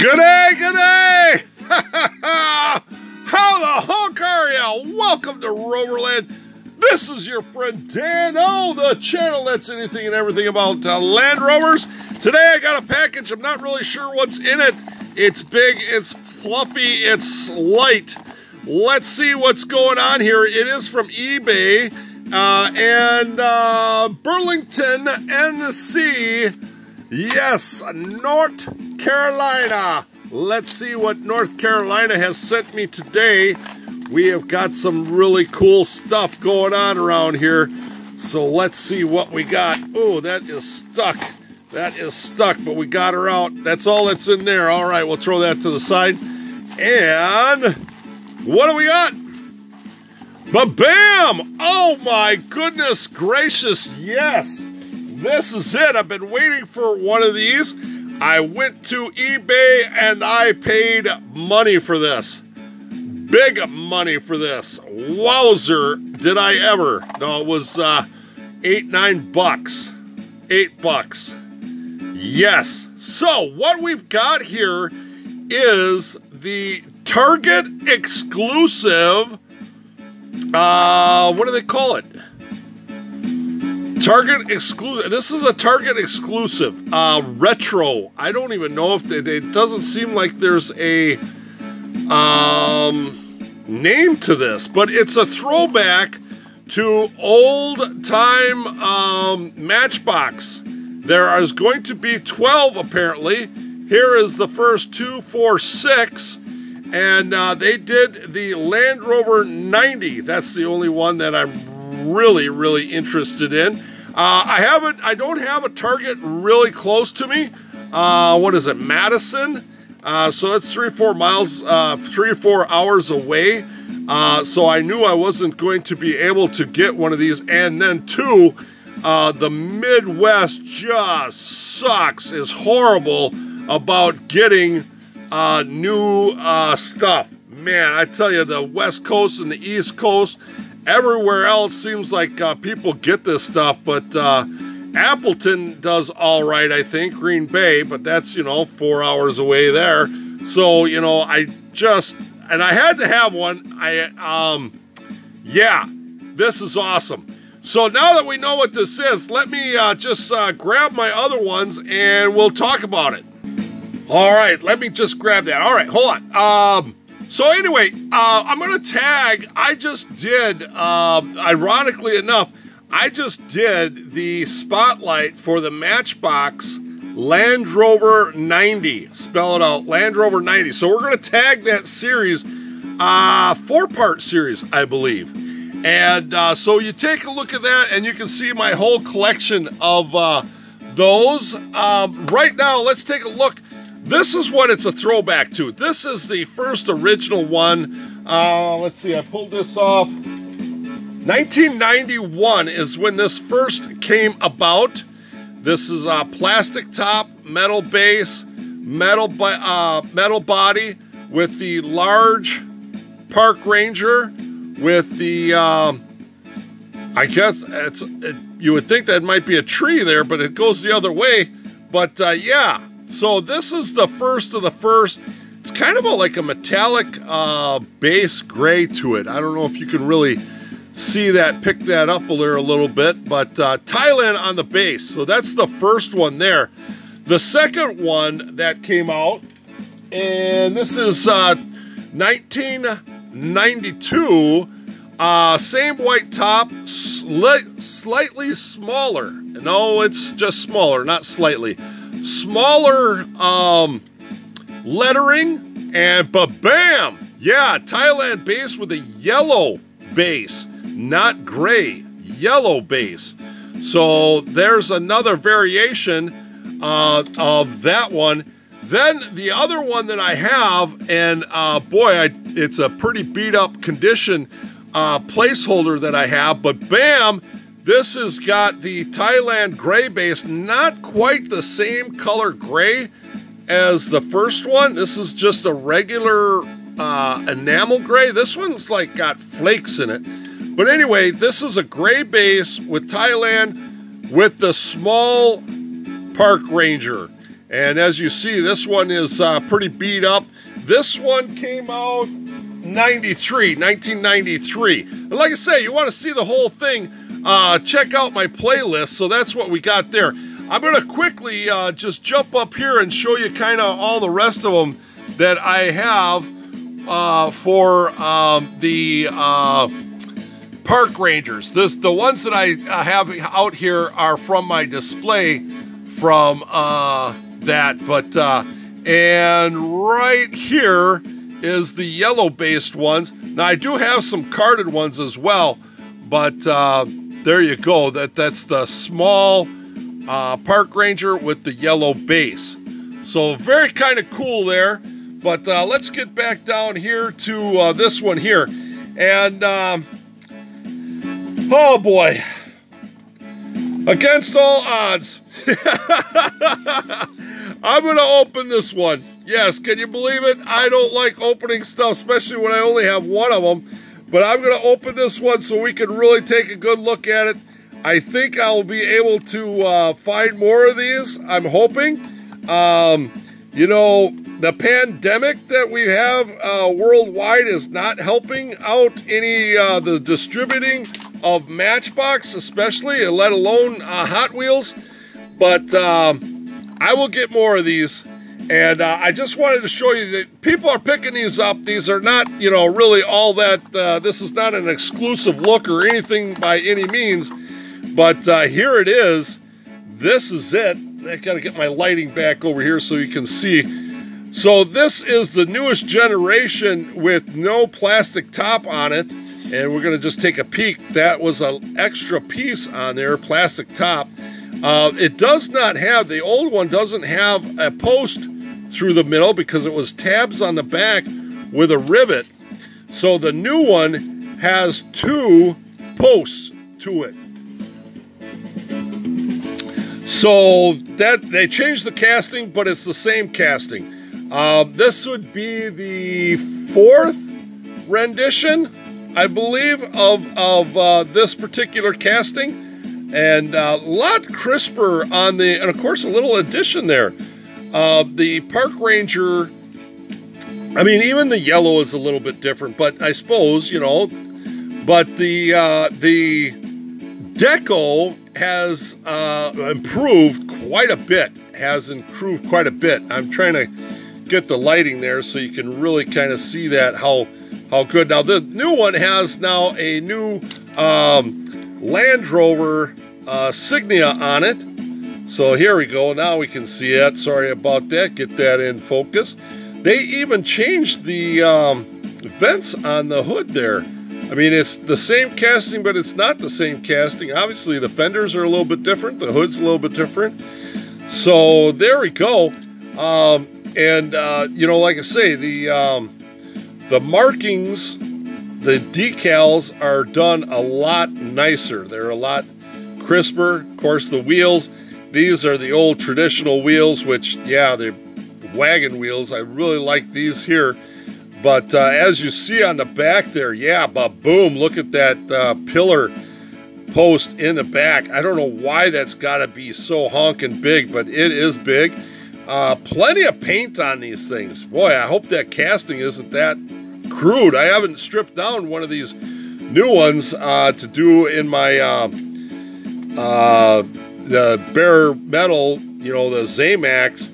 Good day, good day! How the honk are you? Welcome to Roverland. This is your friend Dano, the channel that's anything and everything about uh, Land Rovers. Today I got a package. I'm not really sure what's in it. It's big, it's fluffy, it's light. Let's see what's going on here. It is from eBay uh, and uh, Burlington, NC. Yes, North Carolina. Let's see what North Carolina has sent me today. We have got some really cool stuff going on around here. So let's see what we got. Oh, that is stuck. That is stuck, but we got her out. That's all that's in there. All right, we'll throw that to the side. And what do we got? But bam! Oh my goodness gracious, yes! This is it. I've been waiting for one of these. I went to eBay and I paid money for this. Big money for this. Wowzer, did I ever. No, it was uh, eight, nine bucks. Eight bucks. Yes. So, what we've got here is the Target exclusive, uh, what do they call it? Target exclusive. This is a Target exclusive. Uh, retro. I don't even know if they, it doesn't seem like there's a um, name to this, but it's a throwback to old time um, Matchbox. There is going to be 12 apparently. Here is the first two, four, six. And uh, they did the Land Rover 90. That's the only one that I'm really, really interested in. Uh, I haven't, I don't have a Target really close to me. Uh, what is it, Madison? Uh, so it's three or four miles, uh, three or four hours away. Uh, so I knew I wasn't going to be able to get one of these. And then two, uh, the Midwest just sucks, is horrible about getting new stuff. Man, I tell you, the West Coast and the East Coast, Everywhere else seems like uh, people get this stuff, but uh, Appleton does all right, I think. Green Bay, but that's, you know, four hours away there. So, you know, I just, and I had to have one. I, um, yeah, this is awesome. So now that we know what this is, let me uh, just uh, grab my other ones and we'll talk about it. All right, let me just grab that. All right, hold on. Um, so anyway, uh, I'm going to tag. I just did, uh, ironically enough, I just did the spotlight for the Matchbox Land Rover 90. Spell it out, Land Rover 90. So we're going to tag that series, uh, four-part series, I believe. And uh, so you take a look at that, and you can see my whole collection of uh, those. Um, right now, let's take a look this is what it's a throwback to. This is the first original one. Uh, let's see, I pulled this off. 1991 is when this first came about. This is a plastic top, metal base, metal, uh, metal body with the large park ranger with the, um, I guess it's, it, you would think that might be a tree there, but it goes the other way. But uh, yeah, so this is the first of the first. It's kind of a, like a metallic uh, base gray to it. I don't know if you can really see that, pick that up a little, a little bit, but uh, Thailand on the base. So that's the first one there. The second one that came out, and this is uh, 1992. Uh, same white top, sli slightly smaller. No, it's just smaller, not slightly smaller um, lettering, and but bam, yeah, Thailand base with a yellow base, not gray, yellow base. So there's another variation uh, of that one. Then the other one that I have, and uh, boy, I, it's a pretty beat up condition uh, placeholder that I have, but bam, this has got the Thailand gray base, not quite the same color gray as the first one. This is just a regular uh, enamel gray. This one's like got flakes in it. But anyway, this is a gray base with Thailand with the small Park Ranger. And as you see, this one is uh, pretty beat up. This one came out 93, 1993. And like I say, you want to see the whole thing, uh, check out my playlist. So that's what we got there. I'm going to quickly uh, just jump up here and show you kind of all the rest of them that I have uh, for um, the uh, park rangers. This, the ones that I uh, have out here are from my display from uh, that. But, uh, and right here is the yellow based ones. Now I do have some carded ones as well, but there you go. That That's the small uh, park ranger with the yellow base. So very kind of cool there. But uh, let's get back down here to uh, this one here. And, um, oh boy, against all odds, I'm going to open this one. Yes, can you believe it? I don't like opening stuff, especially when I only have one of them. But I'm going to open this one so we can really take a good look at it. I think I'll be able to uh, find more of these. I'm hoping. Um, you know, the pandemic that we have uh, worldwide is not helping out any uh, the distributing of Matchbox, especially, let alone uh, Hot Wheels. But um, I will get more of these. And uh, I just wanted to show you that people are picking these up. These are not, you know, really all that. Uh, this is not an exclusive look or anything by any means. But uh, here it is. This is it. I got to get my lighting back over here so you can see. So this is the newest generation with no plastic top on it. And we're going to just take a peek. That was an extra piece on there, plastic top. Uh, it does not have, the old one doesn't have a post through the middle because it was tabs on the back with a rivet. So the new one has two posts to it. So that they changed the casting, but it's the same casting. Um, this would be the fourth rendition, I believe, of of uh, this particular casting, and uh, a lot crisper on the, and of course a little addition there. Uh, the park ranger. I mean, even the yellow is a little bit different, but I suppose you know. But the uh, the deco has uh, improved quite a bit. Has improved quite a bit. I'm trying to get the lighting there so you can really kind of see that how how good. Now the new one has now a new um, Land Rover uh, Signia on it. So here we go. Now we can see it. Sorry about that. Get that in focus. They even changed the um, vents on the hood there. I mean, it's the same casting, but it's not the same casting. Obviously, the fenders are a little bit different. The hood's a little bit different. So there we go. Um, and uh, you know, like I say, the um, the markings, the decals are done a lot nicer. They're a lot crisper. Of course, the wheels. These are the old traditional wheels, which yeah, they're wagon wheels. I really like these here. But uh, as you see on the back there, yeah, but boom, look at that uh, pillar post in the back. I don't know why that's got to be so honking big, but it is big. Uh, plenty of paint on these things. Boy, I hope that casting isn't that crude. I haven't stripped down one of these new ones uh, to do in my uh, uh, the bare metal, you know, the Zamax.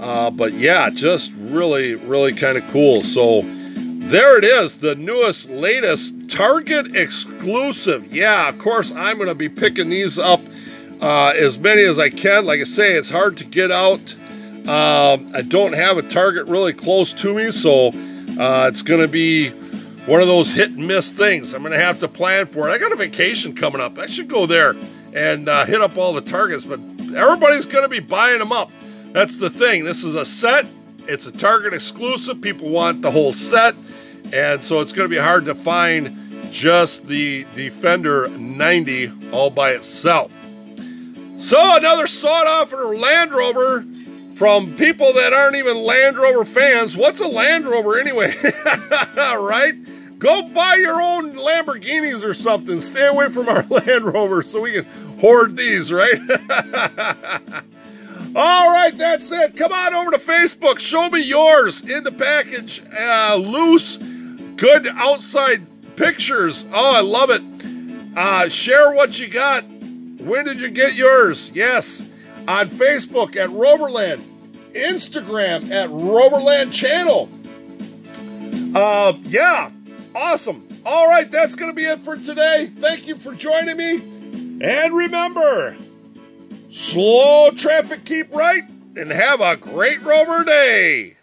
Uh, but yeah, just really, really kind of cool. So there it is, the newest, latest Target exclusive. Yeah, of course, I'm going to be picking these up uh, as many as I can. Like I say, it's hard to get out. Um, I don't have a Target really close to me, so uh, it's going to be one of those hit and miss things. I'm going to have to plan for it. I got a vacation coming up. I should go there and uh, hit up all the Targets, but everybody's going to be buying them up. That's the thing. This is a set. It's a Target exclusive. People want the whole set. And so it's going to be hard to find just the Defender 90 all by itself. So another sought after Land Rover from people that aren't even Land Rover fans. What's a Land Rover anyway? right? Go buy your own Lamborghinis or something. Stay away from our Land Rovers so we can hoard these, right? All right, that's it. Come on over to Facebook. Show me yours in the package. Uh, loose, good outside pictures. Oh, I love it. Uh, share what you got. When did you get yours? Yes. On Facebook at Roverland. Instagram at Roverland Channel. Uh, yeah. Awesome. All right, that's going to be it for today. Thank you for joining me. And remember, slow traffic, keep right, and have a great rover day.